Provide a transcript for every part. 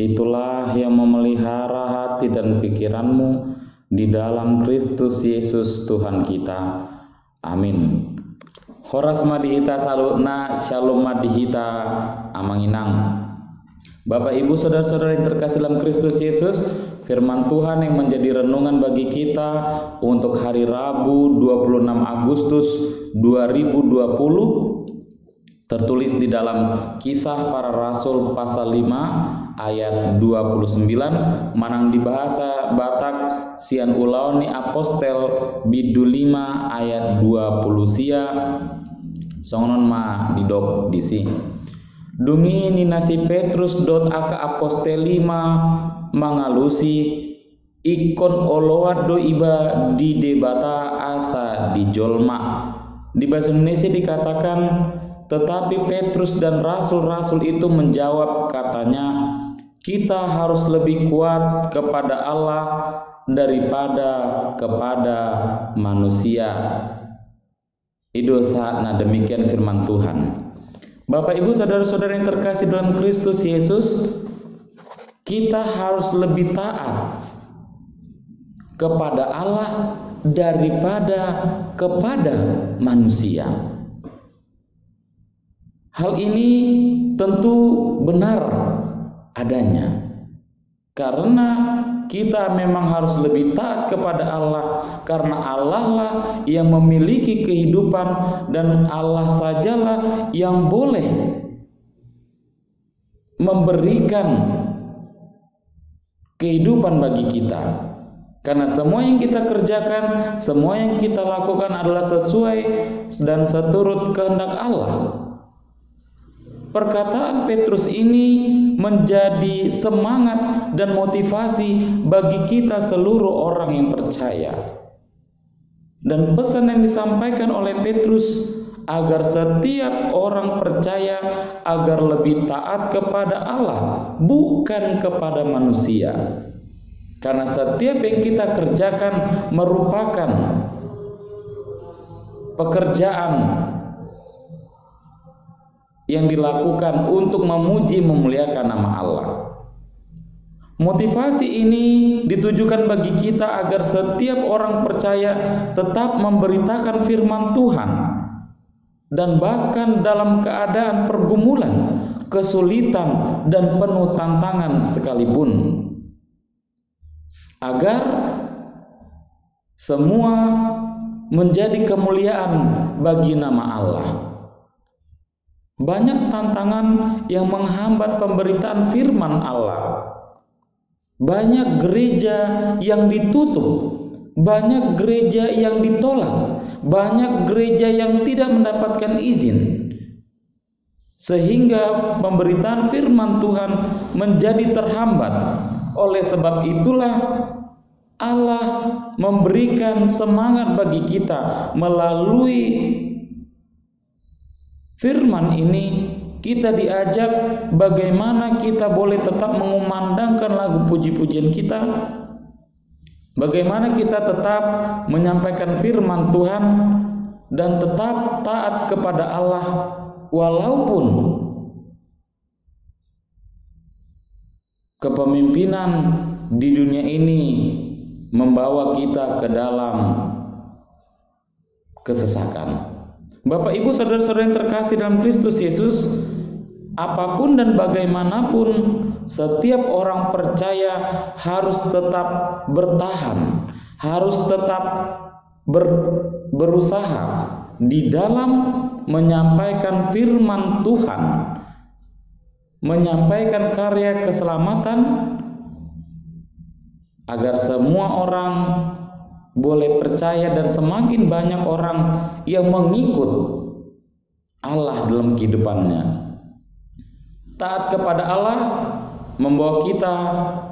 Itulah yang memelihara hati dan pikiranmu di dalam Kristus Yesus Tuhan kita. Amin. Horas madihita salutna shalom madihita amanginang. Bapak Ibu Saudara-saudara yang terkasih dalam Kristus Yesus, firman Tuhan yang menjadi renungan bagi kita untuk hari Rabu 26 Agustus 2020 tertulis di dalam Kisah Para Rasul pasal 5 ayat 29 manang di bahasa Batak Sian Ulauni Apostel Bidu 5 ayat 20 sia. Songonon ma didok disi dungi ni nasi Petrus dot aka apostelima mangalusi ikon oloat do iba di debata asa di jolma. Di bahasa Indonesia dikatakan tetapi Petrus dan rasul-rasul itu menjawab katanya kita harus lebih kuat kepada Allah daripada kepada manusia itu saat nah demikian firman Tuhan. Bapak Ibu saudara-saudara yang terkasih dalam Kristus Yesus, kita harus lebih taat kepada Allah daripada kepada manusia. Hal ini tentu benar adanya. Karena kita memang harus lebih taat kepada Allah karena Allah lah yang memiliki kehidupan dan Allah sajalah yang boleh memberikan kehidupan bagi kita. Karena semua yang kita kerjakan, semua yang kita lakukan adalah sesuai dan seturut kehendak Allah. Perkataan Petrus ini menjadi semangat dan motivasi bagi kita seluruh orang yang percaya. Dan pesan yang disampaikan oleh Petrus agar setiap orang percaya agar lebih taat kepada Allah, bukan kepada manusia. Karena setiap yang kita kerjakan merupakan pekerjaan yang dilakukan untuk memuji memuliakan nama Allah. Motivasi ini ditujukan bagi kita agar setiap orang percaya tetap memberitakan firman Tuhan dan bahkan dalam keadaan pergumulan, kesulitan dan penuh tantangan sekalipun. Agar semua menjadi kemuliaan bagi nama Allah. Banyak tantangan yang menghambat pemberitaan firman Allah. Banyak gereja yang ditutup, banyak gereja yang ditolak, banyak gereja yang tidak mendapatkan izin. Sehingga pemberitaan firman Tuhan menjadi terhambat. Oleh sebab itulah Allah memberikan semangat bagi kita melalui firman ini kita diajak bagaimana kita boleh tetap mengumandangkan lagu puji-pujian kita bagaimana kita tetap menyampaikan firman Tuhan dan tetap taat kepada Allah walaupun kepemimpinan di dunia ini membawa kita ke dalam kesesakan. Bapak Ibu saudara-saudara yang terkasih dalam Kristus Yesus, apa pun dan bagaimanapun setiap orang percaya harus tetap bertahan, harus tetap ber, berusaha di dalam menyampaikan firman Tuhan, menyampaikan karya keselamatan agar semua orang boleh percaya dan semakin banyak orang yang mengikut Allah dalam kehidupannya. Taat kepada Allah membawa kita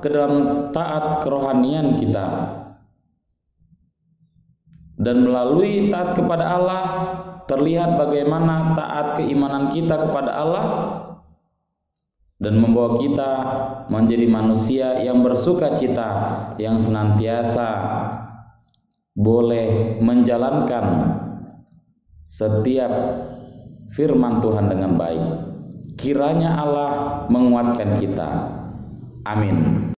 ke dalam taat kerohanian kita. Dan melalui taat kepada Allah terlihat bagaimana taat keimanan kita kepada Allah dan membawa kita menjadi manusia yang bersuka cita, yang senantiasa boleh menjalankan setiap firman Tuhan dengan baik. Kiranya Allah menguatkan kita. Amin.